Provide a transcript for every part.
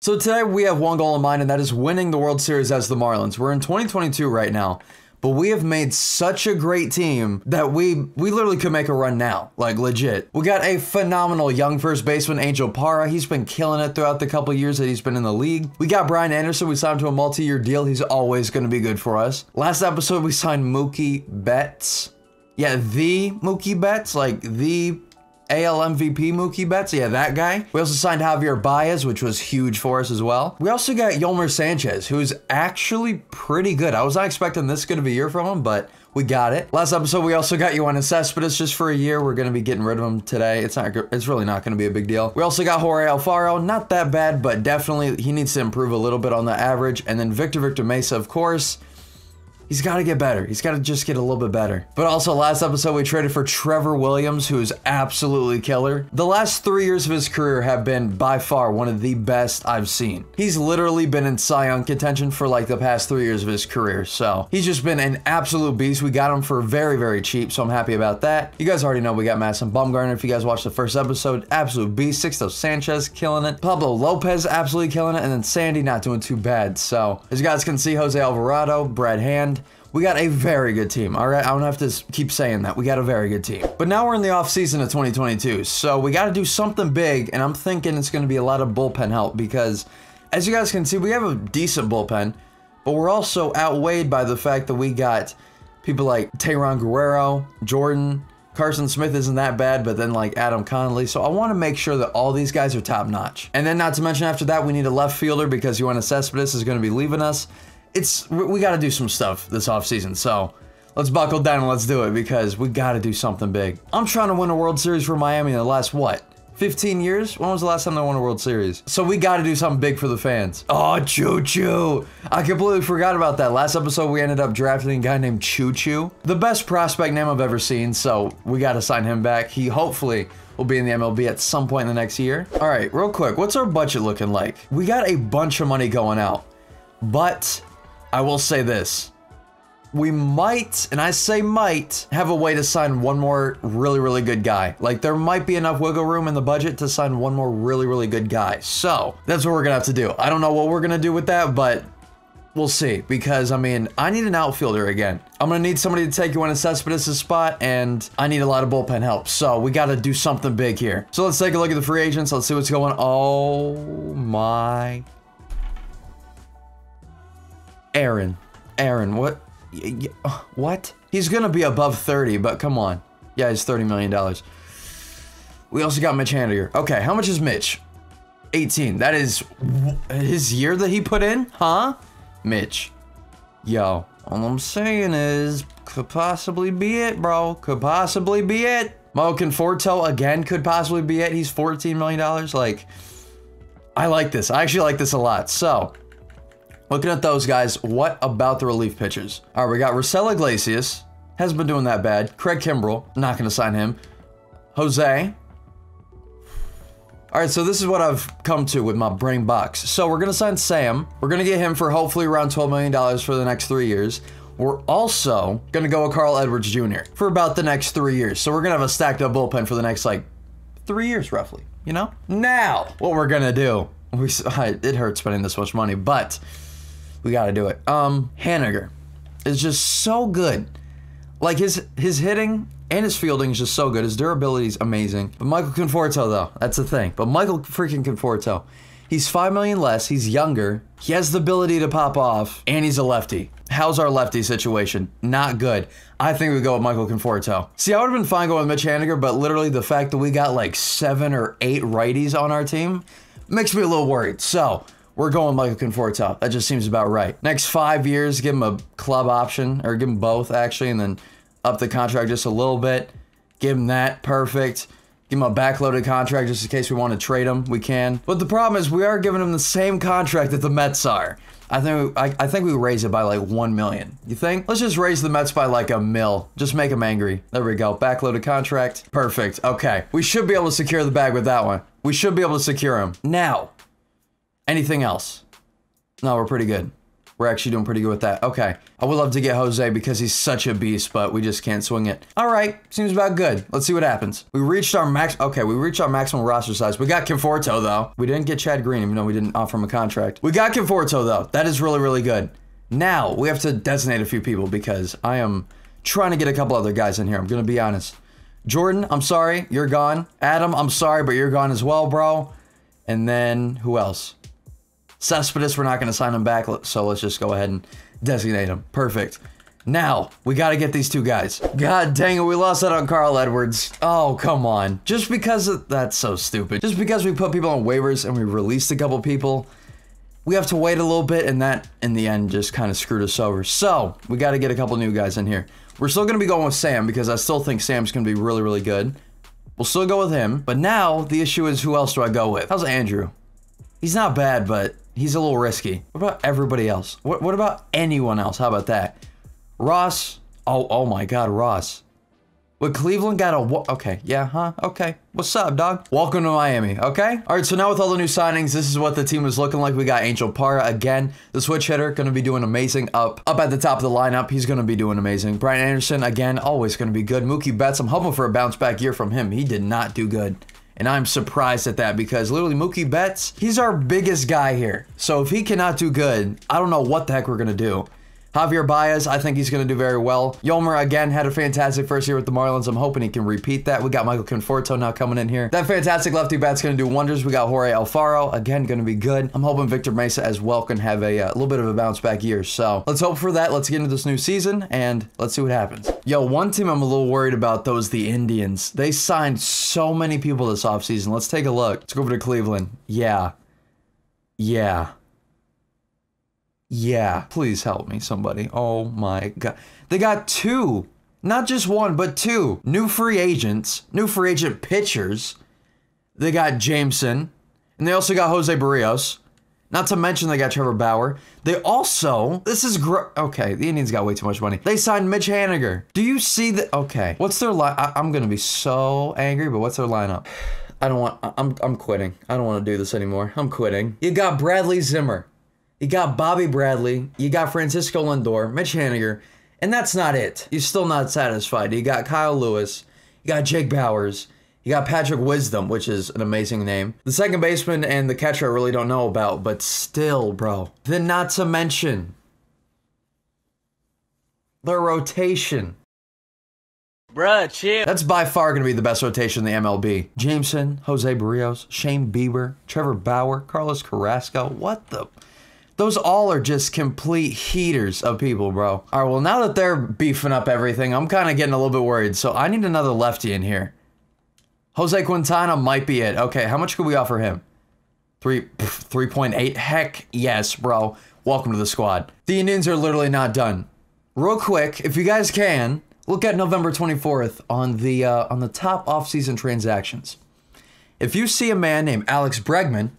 So today we have one goal in mind, and that is winning the World Series as the Marlins. We're in 2022 right now, but we have made such a great team that we we literally could make a run now, like legit. We got a phenomenal young first baseman, Angel Parra. He's been killing it throughout the couple years that he's been in the league. We got Brian Anderson. We signed to a multi-year deal. He's always going to be good for us. Last episode we signed Mookie Betts. Yeah, the Mookie Betts, like the AL MVP Mookie Betts, yeah, that guy. We also signed Javier Baez, which was huge for us as well. We also got Yolmer Sanchez, who's actually pretty good. I was not expecting this good of a year from him, but we got it. Last episode, we also got Yoenis Cespedes just for a year. We're going to be getting rid of him today. It's not. It's really not going to be a big deal. We also got Jorge Alfaro. Not that bad, but definitely he needs to improve a little bit on the average. And then Victor Victor Mesa, of course. He's got to get better. He's got to just get a little bit better. But also, last episode, we traded for Trevor Williams, who is absolutely killer. The last three years of his career have been by far one of the best I've seen. He's literally been in Cy Young contention for like the past three years of his career. So he's just been an absolute beast. We got him for very, very cheap. So I'm happy about that. You guys already know we got Madison Bumgarner. If you guys watched the first episode, absolute beast. Sixto Sanchez killing it. Pablo Lopez absolutely killing it. And then Sandy not doing too bad. So as you guys can see, Jose Alvarado, Brad Hand, we got a very good team, all right? I don't have to keep saying that. We got a very good team. But now we're in the off season of 2022, so we got to do something big, and I'm thinking it's going to be a lot of bullpen help because, as you guys can see, we have a decent bullpen, but we're also outweighed by the fact that we got people like Tayron Guerrero, Jordan, Carson Smith isn't that bad, but then like Adam Conley. So I want to make sure that all these guys are top notch. And then not to mention after that, we need a left fielder because Yoenis Cespedes is going to be leaving us it's we got to do some stuff this offseason. So let's buckle down and let's do it because we got to do something big. I'm trying to win a World Series for Miami in the last what? 15 years? When was the last time they won a World Series? So we got to do something big for the fans. Oh, Choo Choo. I completely forgot about that. Last episode, we ended up drafting a guy named Choo Choo. The best prospect name I've ever seen, so we got to sign him back. He hopefully will be in the MLB at some point in the next year. All right, real quick, what's our budget looking like? We got a bunch of money going out, but I will say this. We might, and I say might, have a way to sign one more really, really good guy. Like, there might be enough wiggle room in the budget to sign one more really, really good guy. So, that's what we're gonna have to do. I don't know what we're gonna do with that, but we'll see. Because, I mean, I need an outfielder again. I'm gonna need somebody to take Yoenis Cespedes' spot, and I need a lot of bullpen help. So, we gotta do something big here. So, let's take a look at the free agents. Let's see what's going on. Oh my Aaron. Aaron, what? What? He's gonna be above 30, but come on. Yeah, he's $30 million. We also got Mitch Haniger. Okay, how much is Mitch? 18. That is his year that he put in? Huh? Mitch. Yo, all I'm saying is, could possibly be it, bro. Could possibly be it. Mo Conforto, again, could possibly be it. He's $14 million. Like, I like this. I actually like this a lot. So, Looking at those guys, what about the relief pitchers? All right, we got Raisel Iglesias. Hasn't been doing that bad. Craig Kimbrel, not going to sign him. Jose. All right, so this is what I've come to with my brain box. So we're going to sign Sam. We're going to get him for hopefully around $12 million for the next three years. We're also going to go with Carl Edwards Jr. for about the next three years. So we're going to have a stacked up bullpen for the next, like, three years roughly, you know? Now, what we're going to do, we, it hurts spending this much money, but we got to do it. Um, Haniger is just so good. Like his his hitting and his fielding is just so good. His durability is amazing. But Michael Conforto though, that's the thing. But Michael freaking Conforto, he's five million less. He's younger. He has the ability to pop off, and he's a lefty. How's our lefty situation? Not good. I think we go with Michael Conforto. See, I would have been fine going with Mitch Haniger, but literally the fact that we got like seven or eight righties on our team makes me a little worried. So we're going Michael Conforto. That just seems about right. Next five years, give him a club option, or give him both actually, and then up the contract just a little bit. Give him that. Perfect. Give him a backloaded contract just in case we want to trade him. We can. But the problem is we are giving him the same contract that the Mets are. I think I, I think we raise it by like one million. You think? Let's just raise the Mets by like a mil. Just make them angry. There we go. Backloaded contract. Perfect. Okay. We should be able to secure the bag with that one. We should be able to secure him. Now, Anything else? No, we're pretty good. We're actually doing pretty good with that. Okay. I would love to get Jose because he's such a beast, but we just can't swing it. All right. Seems about good. Let's see what happens. We reached our max. Okay, we reached our maximum roster size. We got Conforto, though. We didn't get Chad Green, even though we didn't offer him a contract. We got Conforto, though. That is really, really good. Now, we have to designate a few people because I am trying to get a couple other guys in here. I'm going to be honest. Jordan, I'm sorry. You're gone. Adam, I'm sorry, but you're gone as well, bro. And then who else? Cespedes, we're not going to sign him back, so let's just go ahead and designate him. Perfect. Now, we got to get these two guys. God dang it, we lost that on Carl Edwards. Oh, come on. Just because of, that's so stupid. Just because we put people on waivers and we released a couple people, we have to wait a little bit, and that, in the end, just kind of screwed us over. So, we got to get a couple new guys in here. We're still going to be going with Sam because I still think Sam's going to be really, really good. We'll still go with him. But now, the issue is who else do I go with? How's Andrew? He's not bad, but he's a little risky. What about everybody else? What, what about anyone else? How about that? Ross. Oh, oh my God, Ross. What Cleveland got a okay, yeah, huh? Okay. What's up, dog? Welcome to Miami, okay? All right, so now with all the new signings, this is what the team is looking like. We got Angel Parra again, the switch hitter, gonna be doing amazing up up at the top of the lineup. He's gonna be doing amazing. Brian Anderson again, always gonna be good. Mookie Betts, I'm hoping for a bounce back year from him. He did not do good. And I'm surprised at that because literally Mookie Betts, he's our biggest guy here. So if he cannot do good, I don't know what the heck we're gonna do. Javier Baez, I think he's going to do very well. Yolmer, again, had a fantastic first year with the Marlins. I'm hoping he can repeat that. We got Michael Conforto now coming in here. That fantastic lefty bat's going to do wonders. We got Jorge Alfaro, again, going to be good. I'm hoping Victor Mesa as well can have a, a uh, little bit of a bounce back year. So let's hope for that. Let's get into this new season and let's see what happens. Yo, one team I'm a little worried about, those the Indians. They signed so many people this offseason. Let's take a look. Let's go over to Cleveland. Yeah. Yeah. Yeah, please help me, somebody. Oh my god. They got two, not just one, but two new free agents, new free agent pitchers. They got Jameson, and they also got Jose Berrios. Not to mention they got Trevor Bauer. They also, this is great. Okay, the Indians got way too much money. They signed Mitch Haniger. Do you see that? Okay, what's their line? I'm gonna be so angry, but what's their lineup? I don't want. I'm I'm quitting. I don't want to do this anymore. I'm quitting. You got Bradley Zimmer. You got Bobby Bradley, you got Francisco Lindor, Mitch Haniger, and that's not it. You're still not satisfied. You got Kyle Lewis, you got Jake Bauers, you got Patrick Wisdom, which is an amazing name. The second baseman and the catcher I really don't know about, but still, bro. Then not to mention the rotation. Bruh, chill. That's by far going to be the best rotation in the MLB. Jameson, Jose Berrios, Shane Bieber, Trevor Bauer, Carlos Carrasco. What the? Those all are just complete heaters of people, bro. All right, well, now that they're beefing up everything, I'm kind of getting a little bit worried. So I need another lefty in here. Jose Quintana might be it. Okay, how much could we offer him? Three, 3.8? Heck yes, bro. Welcome to the squad. The Indians are literally not done. Real quick, if you guys can, look at November 24th on the uh, on the top offseason transactions. If you see a man named Alex Bregman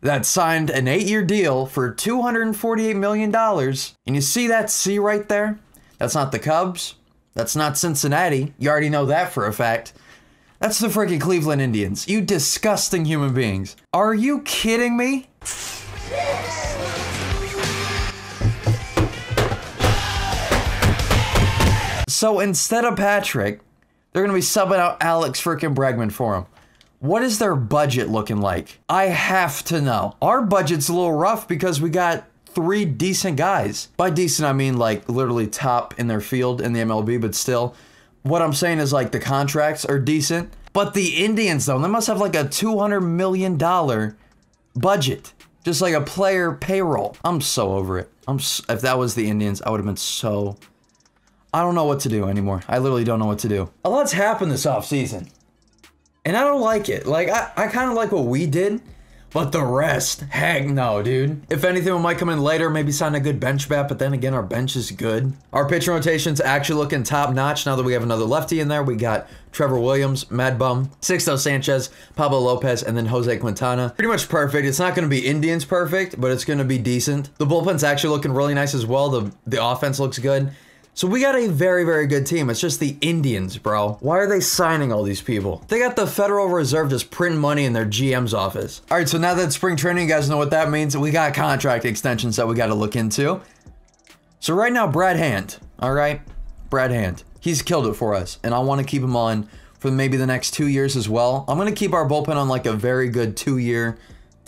that signed an eight year deal for $248 million. And you see that C right there? That's not the Cubs. That's not Cincinnati. You already know that for a fact. That's the freaking Cleveland Indians. You disgusting human beings. Are you kidding me? So instead of Patrick, they're going to be subbing out Alex freaking Bregman for him. What is their budget looking like? I have to know. Our budget's a little rough because we got three decent guys. By decent, I mean like literally top in their field in the MLB, but still. What I'm saying is like the contracts are decent. But the Indians, though, they must have like a $200 million budget. Just like a player payroll. I'm so over it. I'm so, if that was the Indians, I would have been so. I don't know what to do anymore. I literally don't know what to do. A lot's happened this offseason. And I don't like it. Like, I, I kind of like what we did, but the rest, heck no, dude. If anything, we might come in later, maybe sign a good bench bat, but then again, our bench is good. Our pitcher rotation's actually looking top notch now that we have another lefty in there. We got Trevor Williams, Mad Bum, Sixto Sanchez, Pablo Lopez, and then Jose Quintana. Pretty much perfect. It's not going to be Indians perfect, but it's going to be decent. The bullpen's actually looking really nice as well. The, the offense looks good. So we got a very, very good team. It's just the Indians, bro. Why are they signing all these people? They got the Federal Reserve just printing money in their GM's office. All right, so now that spring training, you guys know what that means. We got contract extensions that we got to look into. So right now, Brad Hand, all right? Brad Hand. He's killed it for us, and I want to keep him on for maybe the next two years as well. I'm going to keep our bullpen on like a very good two-year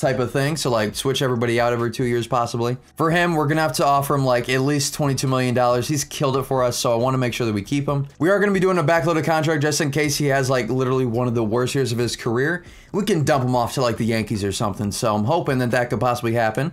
type of thing. So like switch everybody out every two years possibly. For him, we're gonna have to offer him like at least $22 million. He's killed it for us, so I wanna make sure that we keep him. We are gonna be doing a backloaded contract just in case he has like literally one of the worst years of his career. We can dump him off to like the Yankees or something. So I'm hoping that that could possibly happen.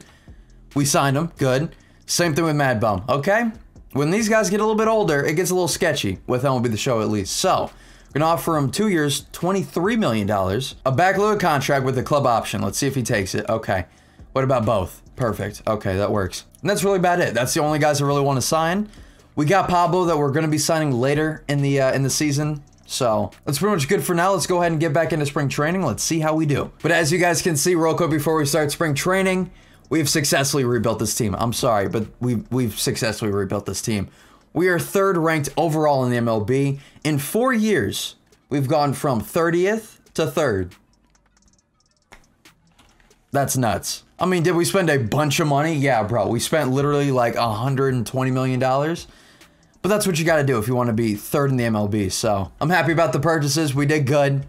We signed him, good. Same thing with Mad Bum, okay? When these guys get a little bit older, it gets a little sketchy with MLB The Show at least. So, we're going to offer him two years, $23 million, a backloaded contract with a club option. Let's see if he takes it. Okay. What about both? Perfect. Okay, that works. And that's really about it. That's the only guys I really want to sign. We got Pablo that we're going to be signing later in the uh, in the season. So that's pretty much good for now. Let's go ahead and get back into spring training. Let's see how we do. But as you guys can see, real quick before we start spring training, we've successfully rebuilt this team. I'm sorry, but we've we've successfully rebuilt this team. We are third ranked overall in the MLB. In four years, we've gone from 30th to third. That's nuts. I mean, did we spend a bunch of money? Yeah, bro. We spent literally like $120 million. But that's what you got to do if you want to be third in the MLB. So I'm happy about the purchases. We did good.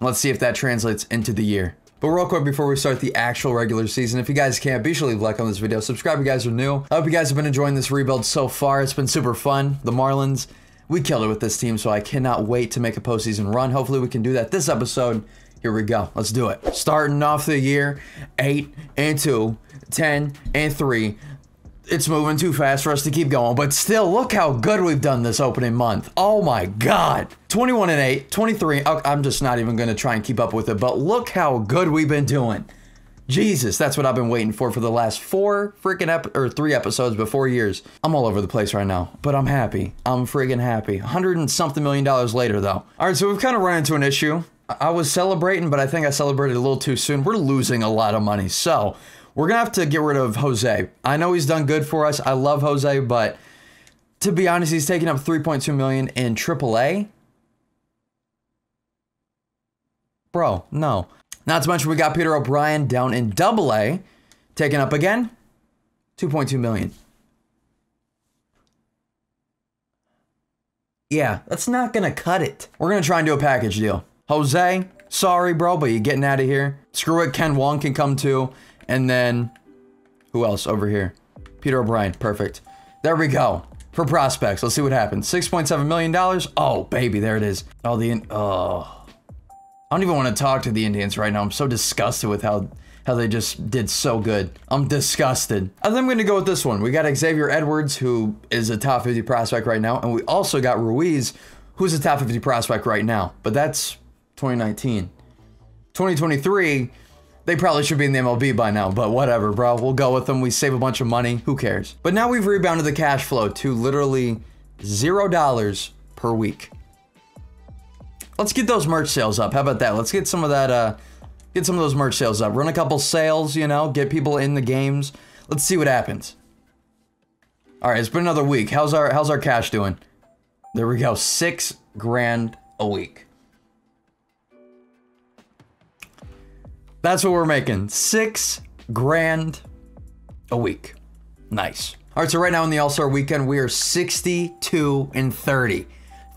Let's see if that translates into the year. But real quick before we start the actual regular season, if you guys can't, be sure to leave a like on this video. Subscribe if you guys are new. I hope you guys have been enjoying this rebuild so far. It's been super fun. The Marlins, we killed it with this team, so I cannot wait to make a postseason run. Hopefully we can do that this episode. Here we go. Let's do it. Starting off the year, 8 and 2, 10 and 3 it's moving too fast for us to keep going, but still, look how good we've done this opening month. Oh my God. 21 and 8, 23. I'm just not even going to try and keep up with it, but look how good we've been doing. Jesus, that's what I've been waiting for for the last four freaking ep- or three episodes, four years. I'm all over the place right now, but I'm happy. I'm friggin' happy. Hundred and something million dollars later, though. All right, so we've kind of run into an issue. I was celebrating, but I think I celebrated a little too soon. We're losing a lot of money, so we're gonna have to get rid of Jose. I know he's done good for us. I love Jose, but to be honest, he's taking up 3.2 million in AAA. Bro, no. Not to mention we got Peter O'Brien down in Double A, taking up again 2.2 million. Yeah, that's not gonna cut it. We're gonna try and do a package deal. Jose, sorry, bro, but you're getting out of here. Screw it, Ken Wong can come too. And then, who else over here? Peter O'Brien, perfect. There we go. For prospects, let's see what happens. $6.7 million. Oh, baby, there it is. Oh, the, oh. I don't even want to talk to the Indians right now. I'm so disgusted with how how they just did so good. I'm disgusted. And think I'm going to go with this one. We got Xavier Edwards, who is a top 50 prospect right now, and we also got Ruiz, who's a top 50 prospect right now. But that's 2019. 2023, they probably should be in the MLB by now, but whatever, bro. We'll go with them. We save a bunch of money. Who cares? But now we've rebounded the cash flow to literally zero dollars per week. Let's get those merch sales up. How about that? Let's get some of that, uh, get some of those merch sales up. Run a couple sales, you know, get people in the games. Let's see what happens. All right, it's been another week. How's our, how's our cash doing? There we go. Six grand a week. That's what we're making. Six grand a week. Nice. All right, so right now in the All Star weekend, we are 62 and 30.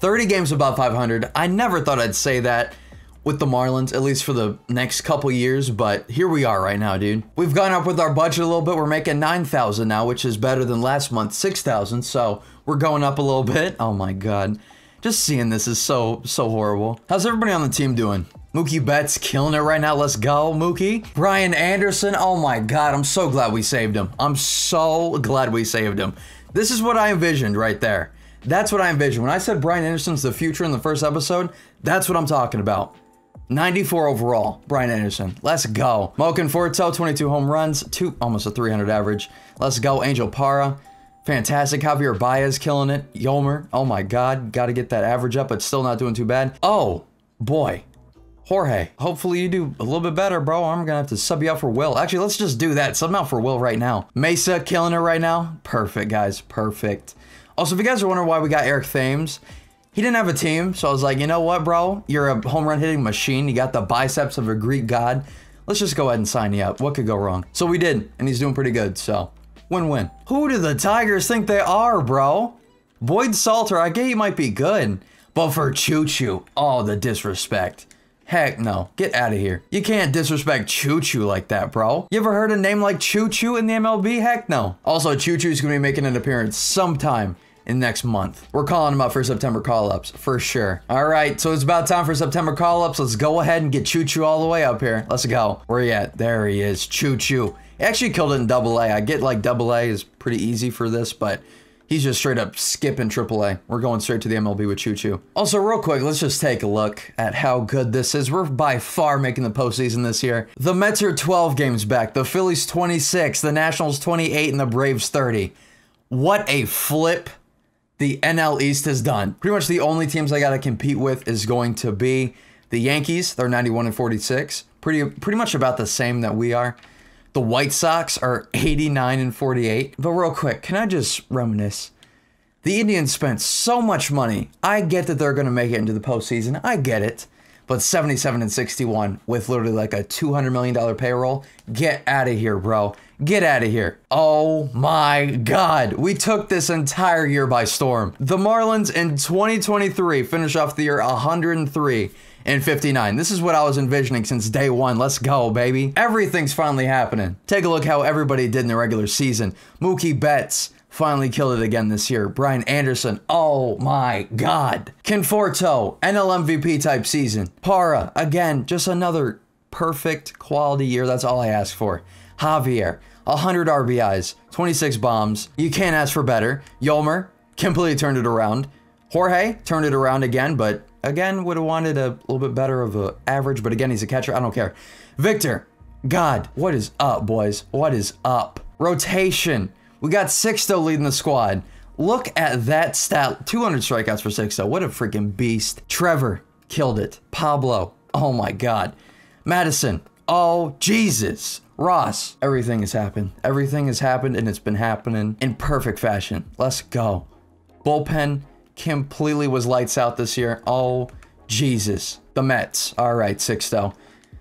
30 games above 500. I never thought I'd say that with the Marlins, at least for the next couple years, but here we are right now, dude. We've gone up with our budget a little bit. We're making 9,000 now, which is better than last month, 6,000. So we're going up a little bit. Oh my God. Just seeing this is so, so horrible. How's everybody on the team doing? Mookie Betts killing it right now. Let's go, Mookie. Brian Anderson. Oh my God. I'm so glad we saved him. I'm so glad we saved him. This is what I envisioned right there. That's what I envisioned. When I said Brian Anderson's the future in the first episode, that's what I'm talking about. 94 overall, Brian Anderson. Let's go. Mo Conforto, 22 home runs, two almost a 300 average. Let's go. Angel Parra, fantastic. Javier Baez killing it. Yolmer, oh my God, got to get that average up, but still not doing too bad. Oh boy, Jorge, hopefully you do a little bit better, bro. I'm gonna have to sub you out for Will. Actually, let's just do that. Sub out for Will right now. Mesa killing it right now. Perfect, guys. Perfect. Also, if you guys are wondering why we got Eric Thames, he didn't have a team, so I was like, you know what, bro? You're a home run hitting machine. You got the biceps of a Greek god. Let's just go ahead and sign you up. What could go wrong? So we did, and he's doing pretty good, so win-win. Who do the Tigers think they are, bro? Boyd Salter, I get he might be good, but for Choo Choo, oh, the disrespect. Heck no. Get out of here. You can't disrespect Choo Choo like that, bro. You ever heard a name like Choo Choo in the MLB? Heck no. Also, Choo Choo's gonna be making an appearance sometime in next month. We're calling him up for September call-ups, for sure. All right, so it's about time for September call-ups. Let's go ahead and get Choo Choo all the way up here. Let's go. Where he at? There he is, Choo Choo. He actually killed it in double A. I get like double A is pretty easy for this, but He's just straight up skipping AAA. We're going straight to the MLB with Choo Choo. Also, real quick, let's just take a look at how good this is. We're by far making the postseason this year. The Mets are 12 games back, the Phillies 26, the Nationals 28, and the Braves 30. What a flip the NL East has done. Pretty much the only teams I got to compete with is going to be the Yankees. They're 91 and 46. Pretty, pretty much about the same that we are. The White Sox are 89 and 48. But real quick, can I just reminisce? The Indians spent so much money. I get that they're going to make it into the postseason. I get it. But 77 and 61 with literally like a $200 million payroll. Get out of here, bro. Get out of here. Oh my God. We took this entire year by storm. The Marlins in 2023 finish off the year 103 and 59. This is what I was envisioning since day one. Let's go, baby. Everything's finally happening. Take a look how everybody did in the regular season. Mookie Betts finally killed it again this year. Brian Anderson, oh my god. Conforto, NL MVP type season. Parra, again, just another perfect quality year. That's all I ask for. Javier, 100 RBIs, 26 bombs. You can't ask for better. Yolmer completely turned it around. Jorge turned it around again, but Again, would have wanted a little bit better of a average, but again, he's a catcher. I don't care. Victor, God, what is up, boys? What is up? Rotation. We got Sixto leading the squad. Look at that stat. 200 strikeouts for Sixto. What a freaking beast. Trevor killed it. Pablo. Oh my God. Madison. Oh, Jesus. Ross. Everything has happened. Everything has happened and it's been happening in perfect fashion. Let's go. Bullpen completely was lights out this year. Oh, Jesus. The Mets. All right, Sixto.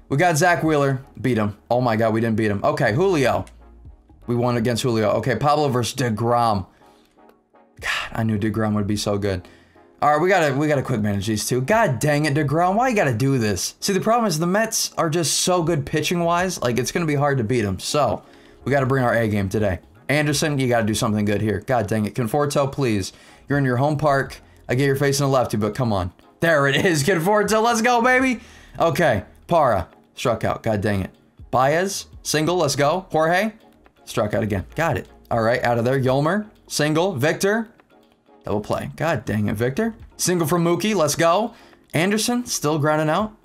We got Zack Wheeler. Beat him. Oh my God, we didn't beat him. Okay, Julio. We won against Julio. Okay, Pablo versus DeGrom. God, I knew DeGrom would be so good. All right, we gotta we gotta quick manage these two. God dang it, Degrom, why you gotta do this? See, the problem is the Mets are just so good pitching wise. Like it's gonna be hard to beat them. So we gotta bring our A game today. Anderson, you gotta do something good here. God dang it, Conforto, please. You're in your home park. I get your face in the lefty, but come on. There it is. Get forward to let's go, baby. Okay. Parra. Struck out. God dang it. Baez. Single. Let's go. Jorge. Struck out again. Got it. All right. Out of there. Yolmer. Single. Victor. Double play. God dang it, Victor. Single from Mookie. Let's go. Anderson. Still grounding out.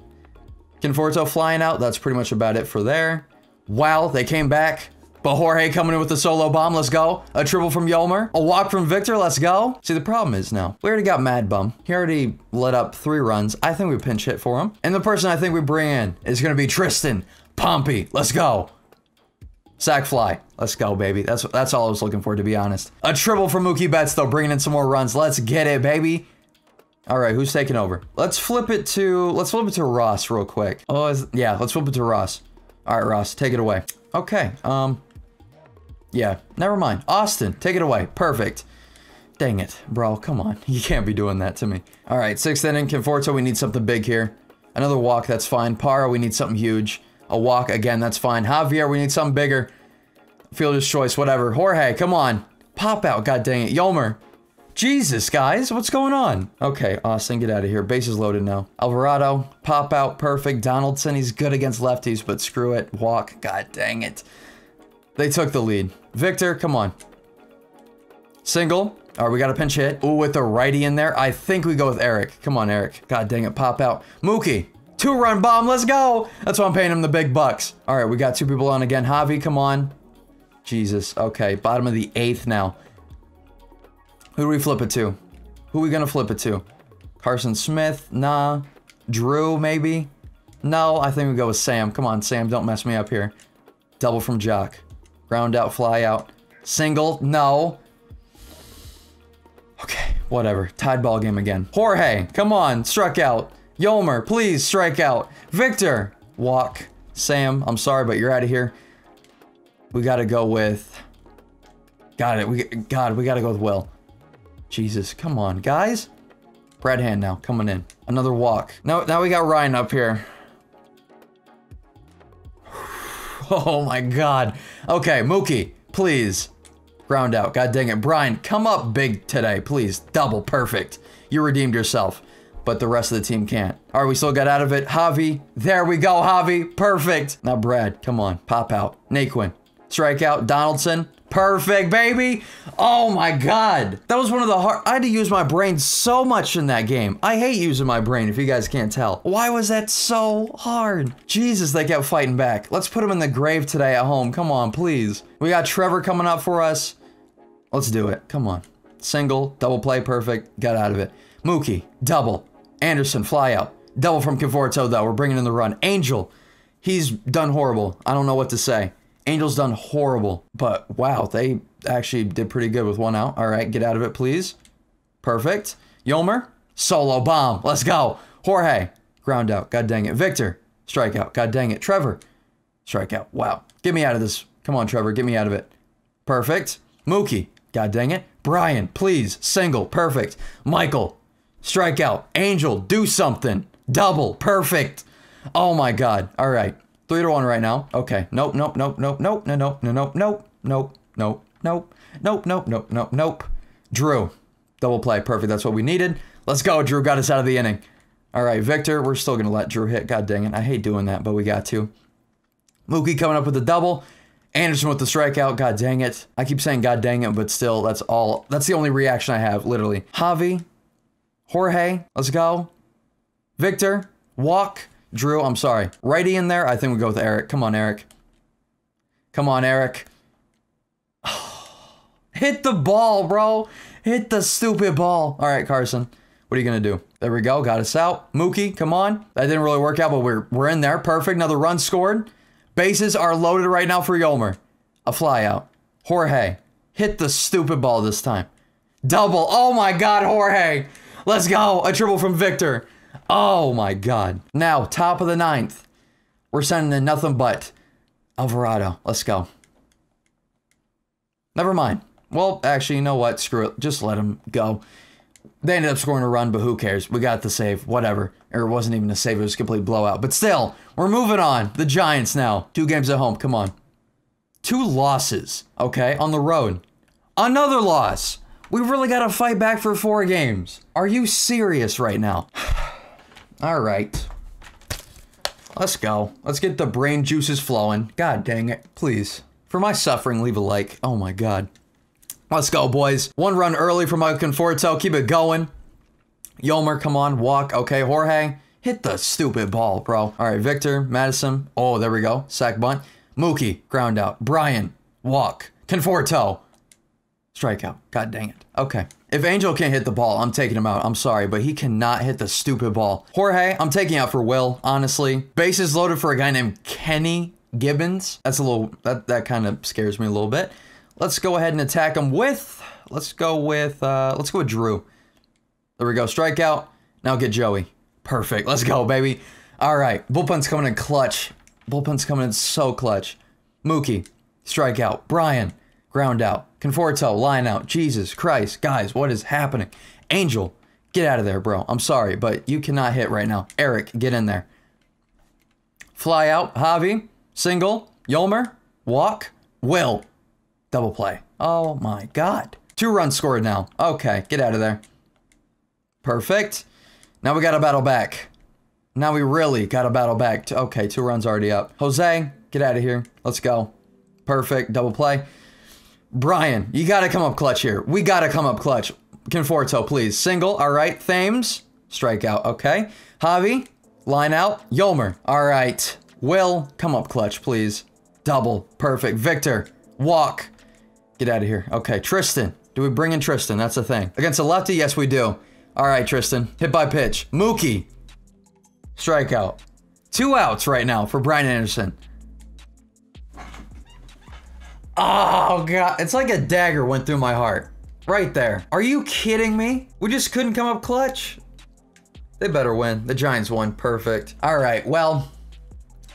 Conforto flying out. That's pretty much about it for there. Wow. They came back. But Jorge coming in with a solo bomb, let's go. A triple from Yolmer. A walk from Victor, let's go. See, the problem is now, we already got Mad Bum. He already let up three runs. I think we pinch hit for him. And the person I think we bring in is going to be Tristan Pompey. Let's go. Sack fly. Let's go, baby. That's that's all I was looking for, to be honest. A triple from Mookie Betts, though, bringing in some more runs. Let's get it, baby. All right, who's taking over? Let's flip it to let's flip it to Ross real quick. Oh, is, yeah, let's flip it to Ross. All right, Ross, take it away. Okay. Um, yeah, never mind. Austin, take it away. Perfect. Dang it, bro. Come on. You can't be doing that to me. All right, sixth inning. Conforto, we need something big here. Another walk, that's fine. Parra, we need something huge. A walk, again, that's fine. Javier, we need something bigger. Fielder's choice, whatever. Jorge, come on. Pop out, god dang it. Yolmer. Jesus, guys, what's going on? Okay, Austin, get out of here. Bases loaded now. Alvarado, pop out, perfect. Donaldson, he's good against lefties, but screw it. Walk, god dang it. They took the lead. Victor, come on. Single. All right, we got a pinch hit. Ooh, with the righty in there. I think we go with Eric. Come on, Eric. God dang it, pop out. Mookie. Two-run bomb, let's go! That's why I'm paying him the big bucks. All right, we got two people on again. Javi, come on. Jesus, okay. Bottom of the eighth now. Who do we flip it to? Who are we gonna flip it to? Carson Smith? Nah. Drew, maybe? No, I think we go with Sam. Come on, Sam, don't mess me up here. Double from Joc. Ground out, fly out. Single, no. Okay, whatever. Tied ball game again. Jorge, come on. Struck out. Yolmer, please strike out. Victor, walk. Sam, I'm sorry, but you're out of here. We got to go with. Got it. We God, we got to go with Will. Jesus, come on, guys. Brad Hand now coming in. Another walk. Now, now we got Ryan up here. Oh my God. Okay, Mookie, please. Ground out. God dang it. Brian, come up big today, please. Double. Perfect. You redeemed yourself. But the rest of the team can't. All right, we still got out of it. Javi. There we go, Javi. Perfect. Now, Brad, come on. Pop out. Naquin. Strikeout. Donaldson. Perfect, baby. Oh my God. That was one of the hard. I had to use my brain so much in that game. I hate using my brain if you guys can't tell. Why was that so hard? Jesus, they kept fighting back. Let's put them in the grave today at home. Come on, please. We got Trevor coming up for us. Let's do it. Come on. Single, double play, perfect. Got out of it. Mookie, double. Anderson, fly out. Double from Conforto, though. We're bringing in the run. Angel, he's done horrible. I don't know what to say. Angel's done horrible, but wow, they actually did pretty good with one out. All right, get out of it, please. Perfect. Yolmer, solo bomb. Let's go. Jorge, ground out. God dang it. Victor, strikeout. God dang it. Trevor, strikeout. Wow. Get me out of this. Come on, Trevor. Get me out of it. Perfect. Mookie, God dang it. Brian, please. Single. Perfect. Michael, strikeout. Angel, do something. Double. Perfect. Oh my God. All right. Three to one right now. Okay. Nope, nope, nope, nope, nope, no, nope, no, nope, nope, nope, nope, nope, nope, nope, nope, nope, nope. Drew. Double play. Perfect. That's what we needed. Let's go. Drew got us out of the inning. All right, Victor, we're still going to let Drew hit. God dang it. I hate doing that, but we got to. Mookie coming up with a double. Anderson with the strikeout. God dang it. I keep saying God dang it, but still, that's all. That's the only reaction I have, literally. Javi. Jorge. Let's go. Victor. Walk. Drew, I'm sorry. Righty in there. I think we go with Eric. Come on, Eric. Come on, Eric. Hit the ball, bro. Hit the stupid ball. All right, Carson. What are you going to do? There we go. Got us out. Mookie, come on. That didn't really work out, but we're, we're in there. Perfect. Another run scored. Bases are loaded right now for Yolmer. A fly out. Jorge. Hit the stupid ball this time. Double. Oh my God, Jorge. Let's go. A triple from Victor. Oh my God. Now, top of the ninth. We're sending in nothing but Alvarado. Let's go. Never mind. Well, actually, you know what? Screw it. Just let him go. They ended up scoring a run, but who cares? We got the save. Whatever. Or it wasn't even a save. It was a complete blowout. But still, we're moving on. The Giants now. Two games at home. Come on. Two losses. Okay. On the road. Another loss. We really got to fight back for four games. Are you serious right now? All right. Let's go. Let's get the brain juices flowing. God dang it. Please. For my suffering, leave a like. Oh my god. Let's go, boys. One run early for Michael Conforto. Keep it going. Yolmer, come on. Walk. Okay, Jorge. Hit the stupid ball, bro. All right, Victor, Madison. Oh, there we go. Sack bunt. Mookie, ground out. Brian, walk. Conforto. Strikeout. God dang it. Okay. If Angel can't hit the ball, I'm taking him out. I'm sorry, but he cannot hit the stupid ball. Jorge, I'm taking out for Will, honestly. Bases loaded for a guy named Kenny Gibbons. That's a little, that, that kind of scares me a little bit. Let's go ahead and attack him with, let's go with, uh, let's go with Drew. There we go. Strikeout. Now get Joey. Perfect. Let's go, baby. All right. Bullpen's coming in clutch. Bullpen's coming in so clutch. Mookie. Strikeout. Brian. Ground out. Conforto, line out. Jesus Christ. Guys, what is happening? Angel, get out of there, bro. I'm sorry, but you cannot hit right now. Eric, get in there. Fly out. Javi, single. Yolmer, walk. Will, double play. Oh my God. Two runs scored now. Okay, get out of there. Perfect. Now we got to battle back. Now we really got to battle back. Okay, two runs already up. Jose, get out of here. Let's go. Perfect. Double play. Brian, you got to come up clutch here. We got to come up clutch. Conforto, please. Single. All right. Thames. Strikeout. Okay. Javi. Line out. Yolmer. All right. Will. Come up clutch, please. Double. Perfect. Victor. Walk. Get out of here. Okay. Tristan. Do we bring in Tristan? That's the thing. Against a lefty? Yes, we do. All right, Tristan. Hit by pitch. Mookie. Strikeout. Two outs right now for Brian Anderson. Oh god, it's like a dagger went through my heart. Right there. Are you kidding me? We just couldn't come up clutch? They better win. The Giants won. Perfect. All right. Well,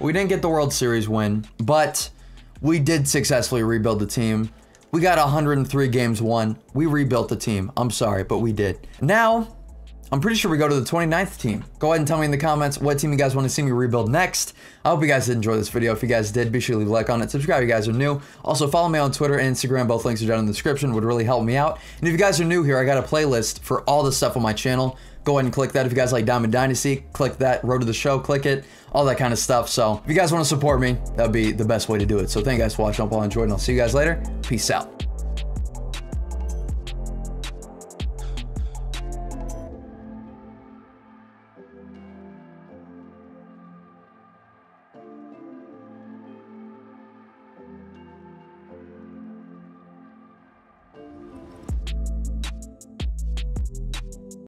we didn't get the World Series win, but we did successfully rebuild the team. We got 103 games won. We rebuilt the team. I'm sorry, but we did. Now, I'm pretty sure we go to the 29th team. Go ahead and tell me in the comments what team you guys want to see me rebuild next. I hope you guys did enjoy this video. If you guys did, be sure to leave a like on it. Subscribe if you guys are new. Also, follow me on Twitter and Instagram. Both links are down in the description. Would really help me out. And if you guys are new here, I got a playlist for all the stuff on my channel. Go ahead and click that. If you guys like Diamond Dynasty, click that. Road to the show, click it. All that kind of stuff. So if you guys want to support me, that would be the best way to do it. So thank you guys for watching. I hope all enjoyed, and I'll see you guys later. Peace out.